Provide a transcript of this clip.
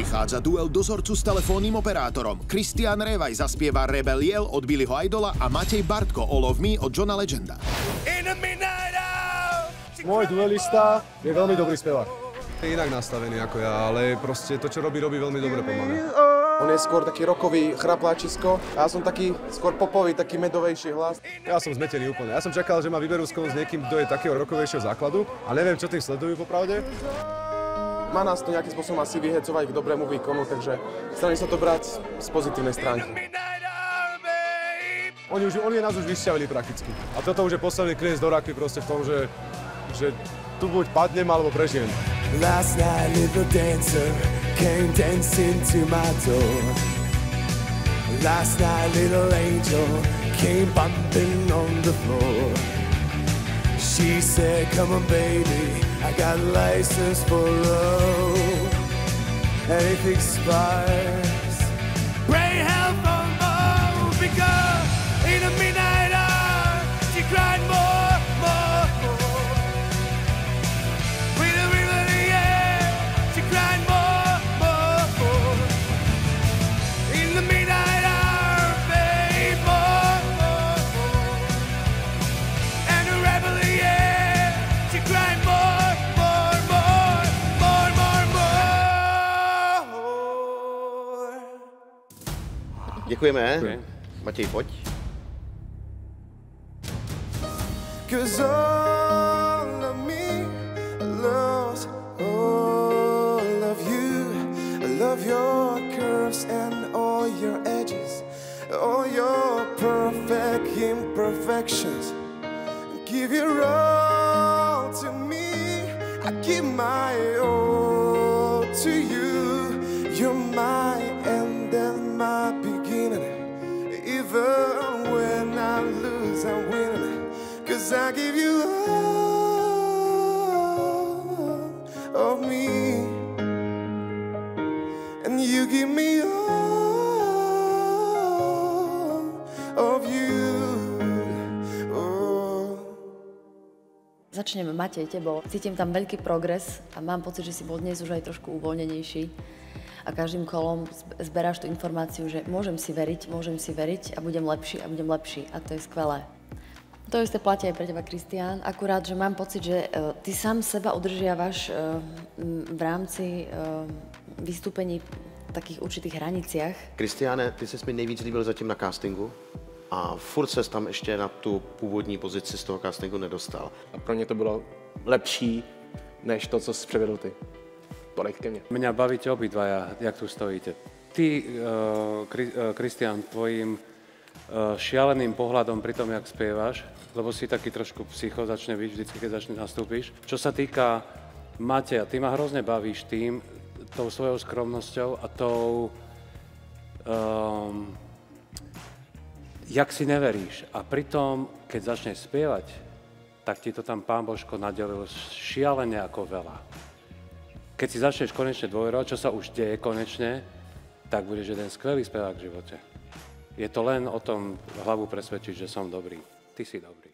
Prichádza duel dozorcu s telefónnym operátorom. Christian Revaj zaspieva Rebel Yell od Billyho Idola a Matej Bartko All of Me od Johna Legenda. Môj duelista je veľmi dobrý spevák. Je inak nastavený ako ja, ale proste to, čo robí, robí veľmi dobre mňa. On je skôr taký rokový chrapláčisko a ja som taký skôr popový, taký medovejší hlas. Ja som zmetený úplne. Ja som čakal, že ma vyberú s niekým, kto je takého rokovejšieho základu a neviem, čo tým sledujú popravde. Má nás to nejakým spôsobom asi vyhecovať k dobrému výkonu, takže snažím sa to brať z pozitívnej stránky. Oni, už, oni nás už vyšťavili prakticky. A toto už je posledný klinec do raky proste v tom, že, že tu buď padnem, alebo prežijem. Last night, little dancer came dancing to my door. Last night, little angel came bumping on the floor. Said, Come on, baby, I got a license for love. If it expires, pray help for more because in the midnight Děkujeme. Matěj, pojď. Cause all of me loves all of you. I love your curves and all your edges, all your perfect imperfections. Give your all to me. I give my all to you. I give you all of me. And you give me all of you. Oh. Začneme, Matej, tebou. Cítim tam veľký progres a mám pocit, že si bol dnes už aj trošku uvoľnenejší. A každým kolom zb- zberáš tú informáciu, že môžem si veriť, môžem si veriť a budem lepší a budem lepší. A to je skvelé. To isté platí aj pre teba, Kristián. Akurát, že mám pocit, že uh, ty sám seba udržiavaš uh, m, v rámci uh, vystúpení v takých určitých hraniciach. Kristiáne, ty jsi mi nejvíc líbil zatím na castingu a furt ses tam ještě na tu původní pozici z toho castingu nedostal. A pro mě to bylo lepší, než to, co jsi předvedl ty. Tolik ke mně. Mňa bavíte obidvaja, jak tu stojíte. Ty, uh, Kri- uh, Kristian, tvojim uh, šialeným pohľadom pri tom, jak spievaš, lebo si taký trošku psycho, začne byť vždycky, keď začne nastúpiš. Čo sa týka Mateja, ty ma hrozne bavíš tým, tou svojou skromnosťou a tou, um, jak si neveríš. A pritom, keď začneš spievať, tak ti to tam Pán Božko nadelil šialene ako veľa keď si začneš konečne dôverovať, čo sa už deje konečne, tak budeš jeden skvelý spevák v živote. Je to len o tom hlavu presvedčiť, že som dobrý. Ty si dobrý.